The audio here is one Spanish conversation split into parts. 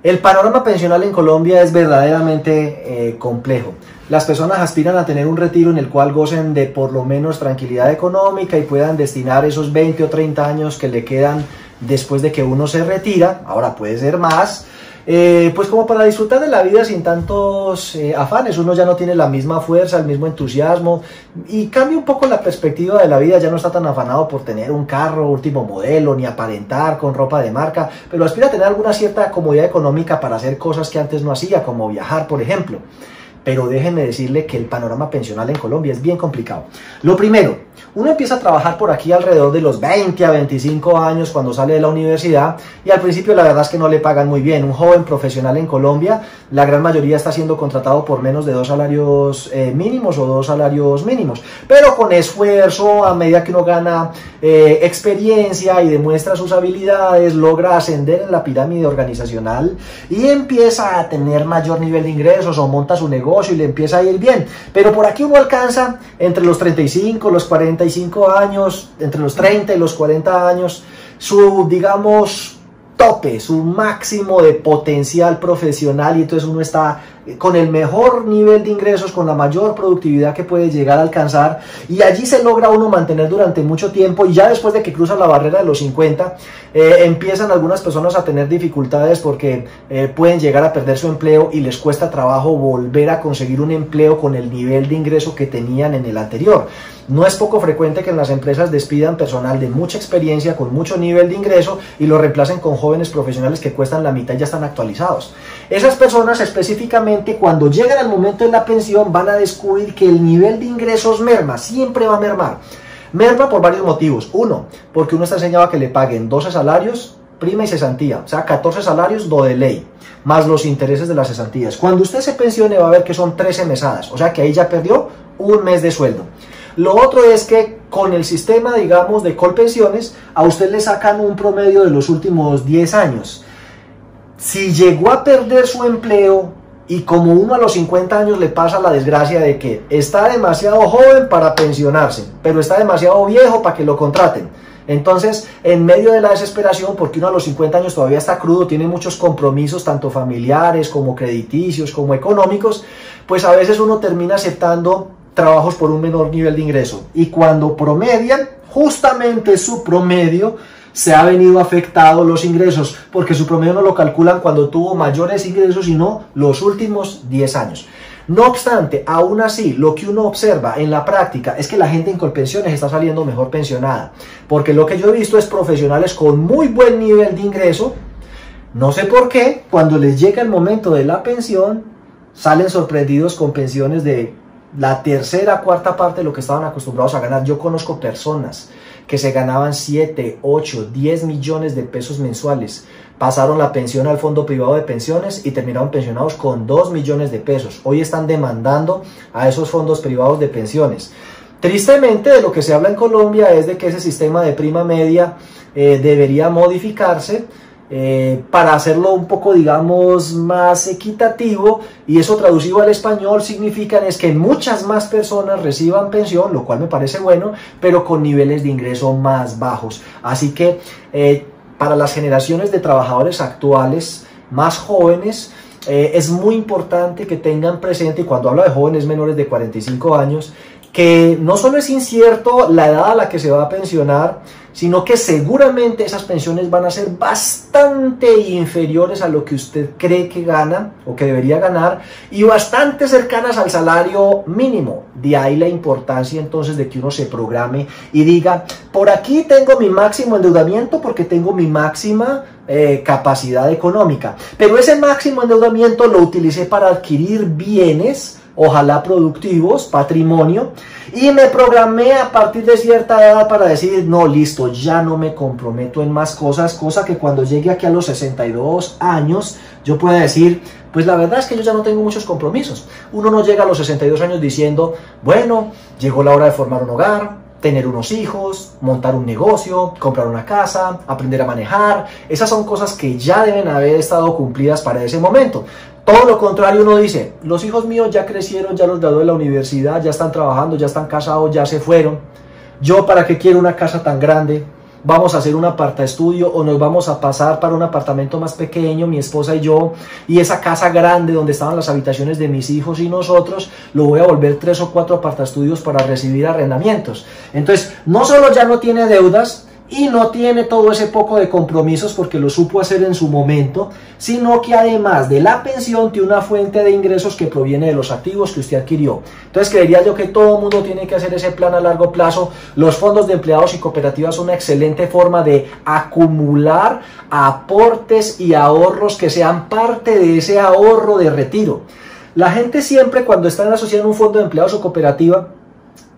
El panorama pensional en Colombia es verdaderamente eh, complejo. Las personas aspiran a tener un retiro en el cual gocen de por lo menos tranquilidad económica y puedan destinar esos 20 o 30 años que le quedan después de que uno se retira, ahora puede ser más, eh, pues como para disfrutar de la vida sin tantos eh, afanes, uno ya no tiene la misma fuerza, el mismo entusiasmo y cambia un poco la perspectiva de la vida, ya no está tan afanado por tener un carro último modelo ni aparentar con ropa de marca, pero aspira a tener alguna cierta comodidad económica para hacer cosas que antes no hacía, como viajar, por ejemplo. Pero déjenme decirle que el panorama pensional en Colombia es bien complicado. Lo primero, uno empieza a trabajar por aquí alrededor de los 20 a 25 años cuando sale de la universidad y al principio la verdad es que no le pagan muy bien. Un joven profesional en Colombia, la gran mayoría está siendo contratado por menos de dos salarios eh, mínimos o dos salarios mínimos, pero con esfuerzo, a medida que uno gana eh, experiencia y demuestra sus habilidades, logra ascender en la pirámide organizacional y empieza a tener mayor nivel de ingresos o monta su negocio y le empieza a ir bien. Pero por aquí uno alcanza entre los 35, los 45 años, entre los 30 y los 40 años, su, digamos, tope, su máximo de potencial profesional y entonces uno está con el mejor nivel de ingresos, con la mayor productividad que puede llegar a alcanzar y allí se logra uno mantener durante mucho tiempo y ya después de que cruza la barrera de los 50 eh, empiezan algunas personas a tener dificultades porque eh, pueden llegar a perder su empleo y les cuesta trabajo volver a conseguir un empleo con el nivel de ingreso que tenían en el anterior. No es poco frecuente que en las empresas despidan personal de mucha experiencia, con mucho nivel de ingreso y lo reemplacen con jóvenes profesionales que cuestan la mitad y ya están actualizados. Esas personas específicamente cuando llegan al momento de la pensión van a descubrir que el nivel de ingresos merma, siempre va a mermar. Merma por varios motivos. Uno, porque uno está enseñado a que le paguen 12 salarios, prima y cesantía, o sea, 14 salarios do de ley, más los intereses de las cesantías. Cuando usted se pensione va a ver que son 13 mesadas, o sea que ahí ya perdió un mes de sueldo. Lo otro es que con el sistema, digamos, de Colpensiones, a usted le sacan un promedio de los últimos 10 años. Si llegó a perder su empleo y como uno a los 50 años le pasa la desgracia de que está demasiado joven para pensionarse, pero está demasiado viejo para que lo contraten. Entonces, en medio de la desesperación, porque uno a los 50 años todavía está crudo, tiene muchos compromisos, tanto familiares como crediticios, como económicos, pues a veces uno termina aceptando trabajos por un menor nivel de ingreso. Y cuando promedian, justamente su promedio se ha venido afectado los ingresos, porque su promedio no lo calculan cuando tuvo mayores ingresos, sino los últimos 10 años. No obstante, aún así, lo que uno observa en la práctica es que la gente en Colpensiones está saliendo mejor pensionada, porque lo que yo he visto es profesionales con muy buen nivel de ingreso, no sé por qué, cuando les llega el momento de la pensión, salen sorprendidos con pensiones de la tercera, cuarta parte de lo que estaban acostumbrados a ganar. Yo conozco personas que se ganaban 7, 8, 10 millones de pesos mensuales. Pasaron la pensión al fondo privado de pensiones y terminaron pensionados con 2 millones de pesos. Hoy están demandando a esos fondos privados de pensiones. Tristemente, de lo que se habla en Colombia es de que ese sistema de prima media eh, debería modificarse eh, para hacerlo un poco, digamos, más equitativo y eso traducido al español significa es que muchas más personas reciban pensión, lo cual me parece bueno, pero con niveles de ingreso más bajos. Así que eh, para las generaciones de trabajadores actuales más jóvenes, eh, es muy importante que tengan presente, y cuando hablo de jóvenes menores de 45 años, que no solo es incierto la edad a la que se va a pensionar, sino que seguramente esas pensiones van a ser bastante inferiores a lo que usted cree que gana o que debería ganar y bastante cercanas al salario mínimo. De ahí la importancia entonces de que uno se programe y diga, por aquí tengo mi máximo endeudamiento porque tengo mi máxima eh, capacidad económica, pero ese máximo endeudamiento lo utilicé para adquirir bienes ojalá productivos, patrimonio, y me programé a partir de cierta edad para decir, no, listo, ya no me comprometo en más cosas, cosa que cuando llegue aquí a los 62 años, yo pueda decir, pues la verdad es que yo ya no tengo muchos compromisos. Uno no llega a los 62 años diciendo, bueno, llegó la hora de formar un hogar, tener unos hijos, montar un negocio, comprar una casa, aprender a manejar. Esas son cosas que ya deben haber estado cumplidas para ese momento. Todo lo contrario, uno dice, los hijos míos ya crecieron, ya los gradué de la universidad, ya están trabajando, ya están casados, ya se fueron. Yo para qué quiero una casa tan grande, vamos a hacer un aparta estudio o nos vamos a pasar para un apartamento más pequeño, mi esposa y yo, y esa casa grande donde estaban las habitaciones de mis hijos y nosotros, lo voy a volver tres o cuatro aparta estudios para recibir arrendamientos. Entonces, no solo ya no tiene deudas, y no tiene todo ese poco de compromisos porque lo supo hacer en su momento, sino que además de la pensión tiene una fuente de ingresos que proviene de los activos que usted adquirió. Entonces creería yo que todo el mundo tiene que hacer ese plan a largo plazo. Los fondos de empleados y cooperativas son una excelente forma de acumular aportes y ahorros que sean parte de ese ahorro de retiro. La gente siempre cuando está en un fondo de empleados o cooperativa,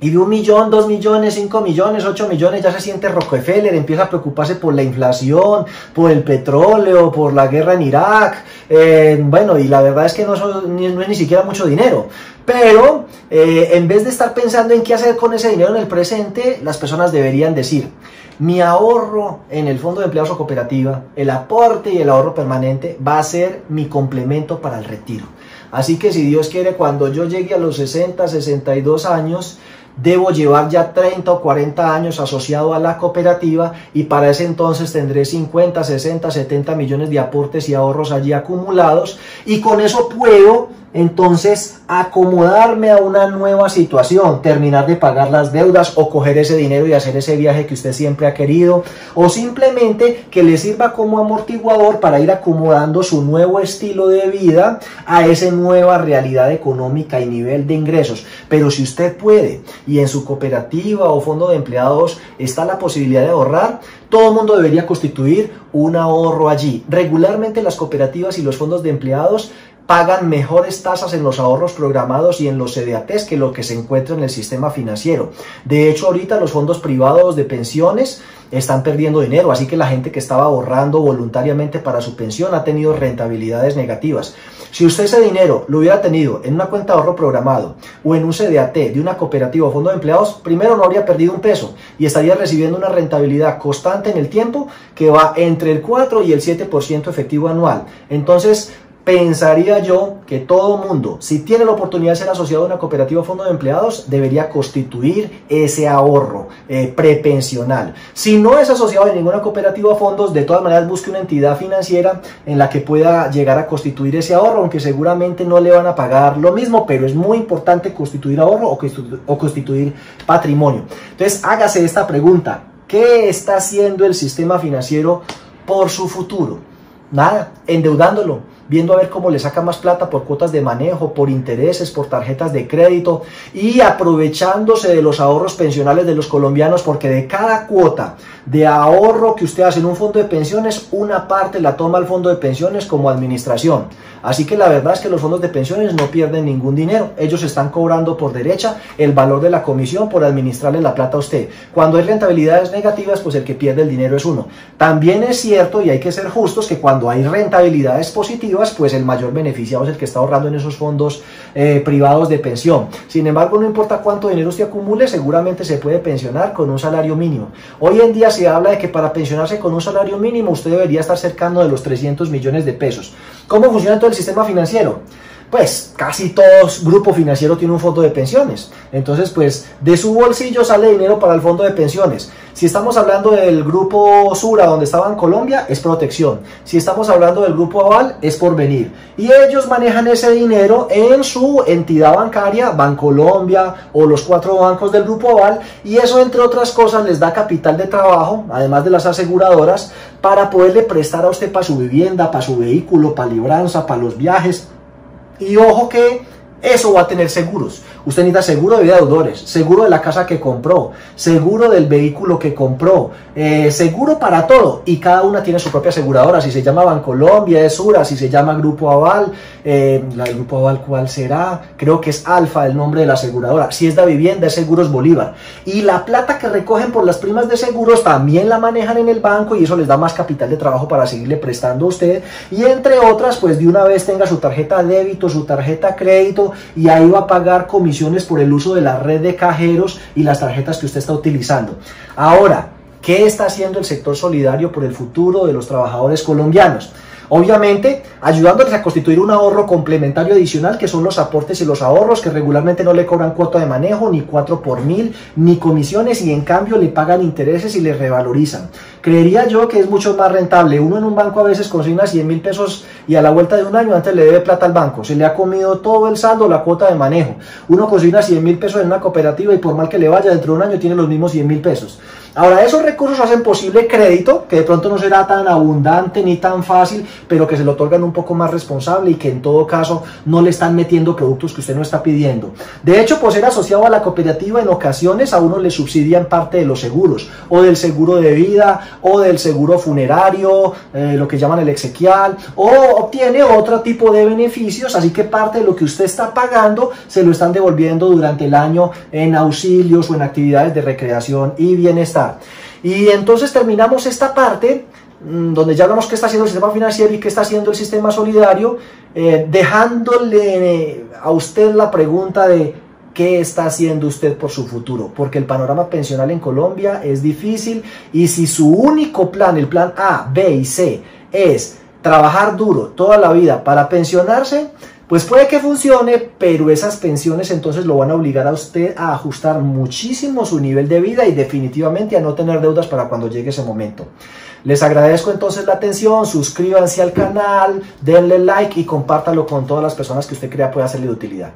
y de un millón, dos millones, cinco millones, ocho millones, ya se siente Rockefeller, empieza a preocuparse por la inflación, por el petróleo, por la guerra en Irak. Eh, bueno, y la verdad es que no, es ni siquiera mucho dinero. Pero eh, en vez de estar pensando en qué hacer con ese dinero en el presente, las personas deberían decir, mi ahorro en el fondo de empleados o cooperativa, el aporte y el ahorro permanente va a ser mi complemento para el retiro. Así que si Dios quiere, cuando yo llegue a los 60, 62 años, debo llevar ya 30 o 40 años asociado a la cooperativa y para ese entonces tendré 50, 60, 70 millones de aportes y ahorros allí acumulados y con eso puedo entonces acomodarme a una nueva situación, terminar de pagar las deudas o coger ese dinero y hacer ese viaje que usted siempre ha querido o simplemente que le sirva como amortiguador para ir acomodando su nuevo estilo de vida a esa nueva realidad económica y nivel de ingresos. Pero si usted puede y en su cooperativa o fondo de empleados está la posibilidad de ahorrar, todo el mundo debería constituir un ahorro allí. Regularmente las cooperativas y los fondos de empleados pagan mejores tasas en los ahorros programados y en los CDATs que lo que se encuentra en el sistema financiero. De hecho, ahorita los fondos privados de pensiones están perdiendo dinero, así que la gente que estaba ahorrando voluntariamente para su pensión ha tenido rentabilidades negativas. Si usted ese dinero lo hubiera tenido en una cuenta de ahorro programado o en un CDAT de una cooperativa o fondo de empleados, primero no habría perdido un peso y estaría recibiendo una rentabilidad constante en el tiempo que va entre el 4 y el 7% efectivo anual. Entonces, pensaría yo que todo mundo, si tiene la oportunidad de ser asociado a una cooperativa o fondo de empleados, debería constituir ese ahorro eh, prepensional. Si no es asociado a ninguna cooperativa o fondos, de todas maneras busque una entidad financiera en la que pueda llegar a constituir ese ahorro, aunque seguramente no le van a pagar lo mismo, pero es muy importante constituir ahorro o, o constituir patrimonio. Entonces, hágase esta pregunta. ¿Qué está haciendo el sistema financiero por su futuro? Nada, endeudándolo viendo a ver cómo le saca más plata por cuotas de manejo, por intereses, por tarjetas de crédito y aprovechándose de los ahorros pensionales de los colombianos porque de cada cuota de ahorro que usted hace en un fondo de pensiones, una parte la toma el fondo de pensiones como administración. Así que la verdad es que los fondos de pensiones no pierden ningún dinero. Ellos están cobrando por derecha el valor de la comisión por administrarle la plata a usted. Cuando hay rentabilidades negativas, pues el que pierde el dinero es uno. También es cierto, y hay que ser justos, que cuando hay rentabilidades positivas, pues el mayor beneficiado es el que está ahorrando en esos fondos eh, privados de pensión. Sin embargo, no importa cuánto dinero usted acumule, seguramente se puede pensionar con un salario mínimo. Hoy en día se habla de que para pensionarse con un salario mínimo usted debería estar cercano de los 300 millones de pesos. ¿Cómo funciona todo el sistema financiero? pues casi todo grupo financiero tiene un fondo de pensiones. Entonces, pues de su bolsillo sale dinero para el fondo de pensiones. Si estamos hablando del grupo Sura, donde estaba en Colombia, es protección. Si estamos hablando del grupo Aval, es por venir. Y ellos manejan ese dinero en su entidad bancaria, Bancolombia o los cuatro bancos del grupo Aval. Y eso, entre otras cosas, les da capital de trabajo, además de las aseguradoras, para poderle prestar a usted para su vivienda, para su vehículo, para libranza, para los viajes. Y ojo que eso va a tener seguros. Usted necesita seguro de vida de deudores, seguro de la casa que compró, seguro del vehículo que compró, eh, seguro para todo. Y cada una tiene su propia aseguradora. Si se llama Bancolombia, es Sura. Si se llama Grupo Aval, eh, el Grupo Aval, ¿cuál será? Creo que es Alfa el nombre de la aseguradora. Si es de vivienda, es Seguros Bolívar. Y la plata que recogen por las primas de seguros también la manejan en el banco y eso les da más capital de trabajo para seguirle prestando a usted. Y entre otras, pues de una vez tenga su tarjeta débito, su tarjeta crédito y ahí va a pagar comisiones por el uso de la red de cajeros y las tarjetas que usted está utilizando. Ahora, ¿qué está haciendo el sector solidario por el futuro de los trabajadores colombianos? Obviamente, ayudándoles a constituir un ahorro complementario adicional, que son los aportes y los ahorros, que regularmente no le cobran cuota de manejo, ni 4 por mil, ni comisiones, y en cambio le pagan intereses y le revalorizan. Creería yo que es mucho más rentable. Uno en un banco a veces consigna 100 mil pesos y a la vuelta de un año antes le debe plata al banco. Se le ha comido todo el saldo, la cuota de manejo. Uno consigna 100 mil pesos en una cooperativa y por mal que le vaya, dentro de un año tiene los mismos 100 mil pesos. Ahora, esos recursos hacen posible crédito, que de pronto no será tan abundante ni tan fácil, pero que se lo otorgan un poco más responsable y que en todo caso no le están metiendo productos que usted no está pidiendo. De hecho, por ser asociado a la cooperativa, en ocasiones a uno le subsidian parte de los seguros, o del seguro de vida, o del seguro funerario, eh, lo que llaman el exequial, o obtiene otro tipo de beneficios, así que parte de lo que usted está pagando se lo están devolviendo durante el año en auxilios o en actividades de recreación y bienestar. Y entonces terminamos esta parte mm, donde ya vemos qué está haciendo el sistema financiero y qué está haciendo el sistema solidario, eh, dejándole a usted la pregunta de qué está haciendo usted por su futuro, porque el panorama pensional en Colombia es difícil y si su único plan, el plan A, B y C, es trabajar duro toda la vida para pensionarse, pues puede que funcione, pero esas pensiones entonces lo van a obligar a usted a ajustar muchísimo su nivel de vida y definitivamente a no tener deudas para cuando llegue ese momento. Les agradezco entonces la atención, suscríbanse al canal, denle like y compártalo con todas las personas que usted crea pueda serle de utilidad.